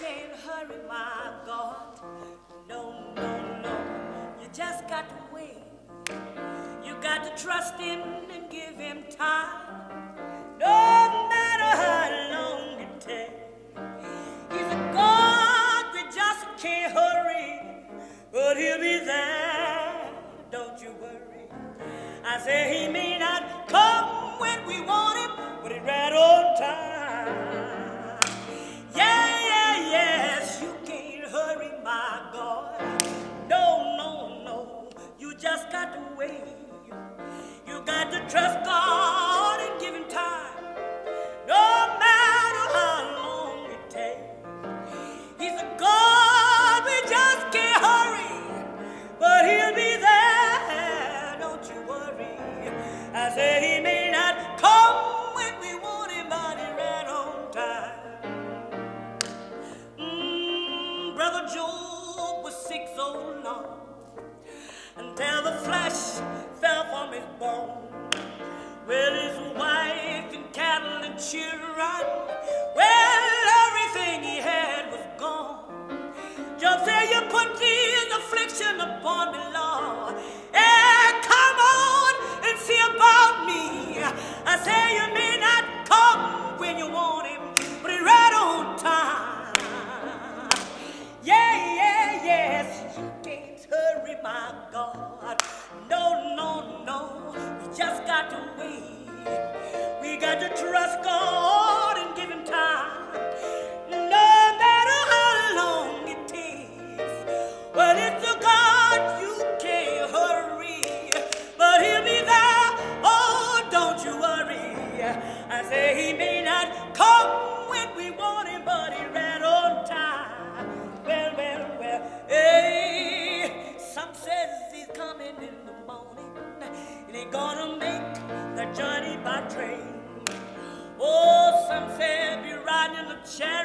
can't hurry, my God. No, no, no. You just got to wait. You got to trust Him and give Him time. No matter how long it takes. He's a God we just can't hurry, but He'll be there. Don't you worry. I say He may not come children, well, everything he had was gone. Job said, You put these affliction upon me, Lord. Yeah, come on and see about me. I say, You may not come when you want him, but he's right on time. Yeah, yeah, yes, you can't hurry, my God. Got to the